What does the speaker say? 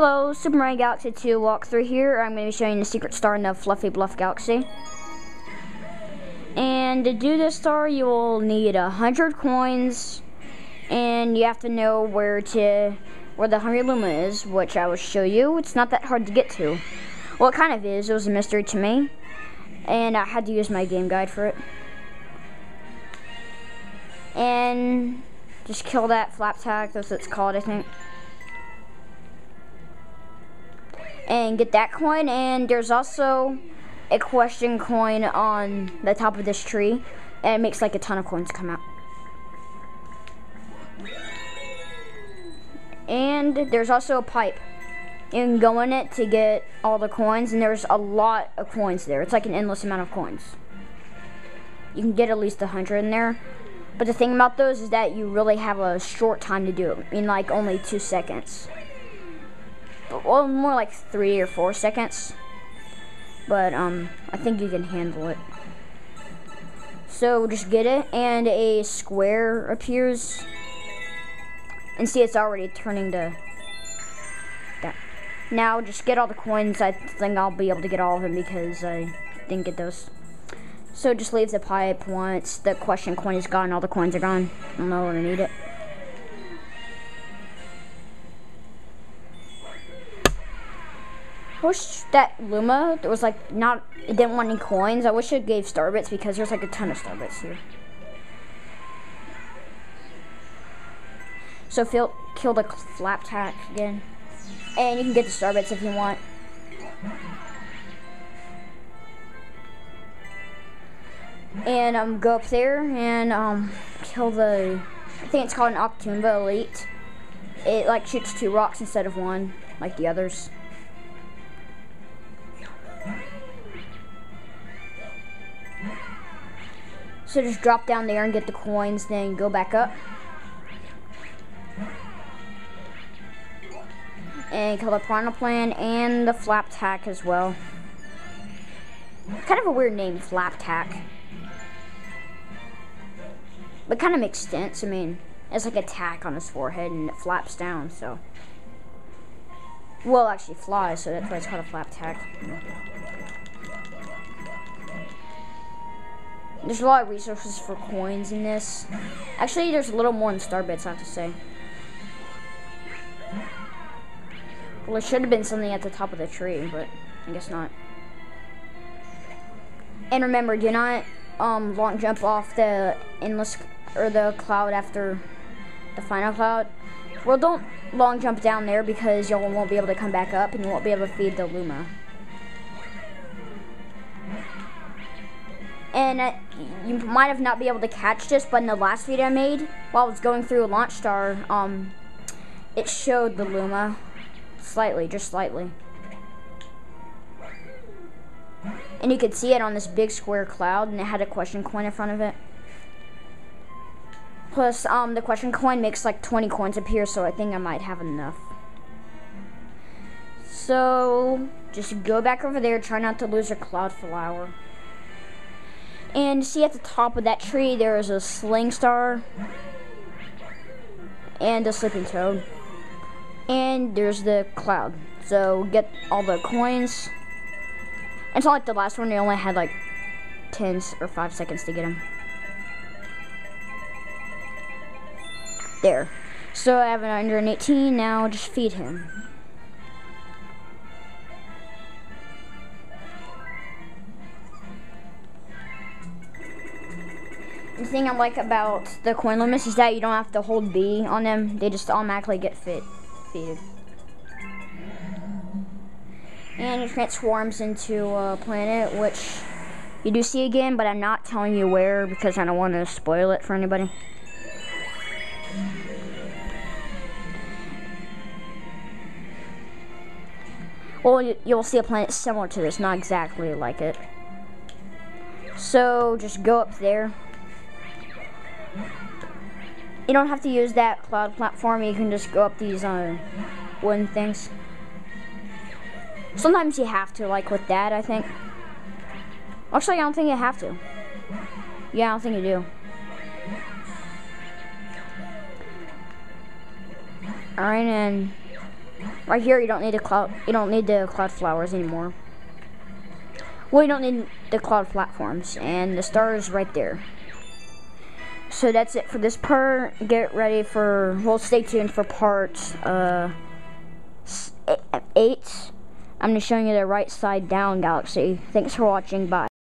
Hello, Super Mario Galaxy 2 walkthrough here. I'm going to be showing the secret star in the Fluffy Bluff Galaxy. And to do this star, you will need a hundred coins, and you have to know where to where the Hungry Luma is, which I will show you. It's not that hard to get to. Well, it kind of is. It was a mystery to me, and I had to use my game guide for it. And just kill that Flapjack. That's what it's called, I think. And get that coin. And there's also a question coin on the top of this tree, and it makes like a ton of coins come out. And there's also a pipe. You can go in it to get all the coins, and there's a lot of coins there. It's like an endless amount of coins. You can get at least a hundred in there. But the thing about those is that you really have a short time to do it, in like only two seconds well, more like three or four seconds. But um, I think you can handle it. So just get it, and a square appears. And see, it's already turning to that. Now, just get all the coins. I think I'll be able to get all of them because I didn't get those. So just leave the pipe once the question coin is gone. All the coins are gone. I'll know when I need it. Wish that Luma there was like not it didn't want any coins. I wish it gave Starbits because there's like a ton of Starbits here. So Phil kill the Flapjack again. And you can get the Starbits if you want. And um go up there and um kill the I think it's called an Octoomba Elite. It like shoots two rocks instead of one, like the others. So just drop down there and get the coins, then go back up. And kill the Piranha Plant and the Flapjack as well. Kind of a weird name, Flapjack. But kind of makes sense. I mean, it's like a tack on his forehead and it flaps down, so. Well, actually flies, so that's why it's called a Flapjack. There's a lot of resources for coins in this. Actually, there's a little more in Starbits, I have to say. Well, there should have been something at the top of the tree, but I guess not. And remember, do not um, long jump off the endless or the cloud after the final cloud. Well, don't long jump down there because you won't be able to come back up and you won't be able to feed the Luma. and uh, you might have not be able to catch this, but in the last video I made, while I was going through Launch Star, um, it showed the Luma slightly, just slightly. And you could see it on this big square cloud, and it had a question coin in front of it. Plus, um, the question coin makes like 20 coins appear, so I think I might have enough. So, just go back over there, try not to lose your cloud flower. And see at the top of that tree, there is a sling star and a sleeping toad. And there's the cloud. So get all the coins. It's not like the last one, you only had like 10 or 5 seconds to get them. There. So I have an 118, now just feed him. The thing I like about the coin limits is that you don't have to hold B on them. They just automatically get fit, feeded. And it transforms into a planet, which you do see again, but I'm not telling you where because I don't want to spoil it for anybody. Well, you'll see a planet similar to this, not exactly like it. So, just go up there. You don't have to use that cloud platform. You can just go up these uh, wooden things. Sometimes you have to, like with that, I think. Actually, I don't think you have to. Yeah, I don't think you do. Alright, and Right here, you don't need the cloud. You don't need the cloud flowers anymore. Well, you don't need the cloud platforms, and the star is right there. So that's it for this part. Get ready for. Well, stay tuned for part uh, eight. I'm gonna show you the right side down galaxy. Thanks for watching. Bye.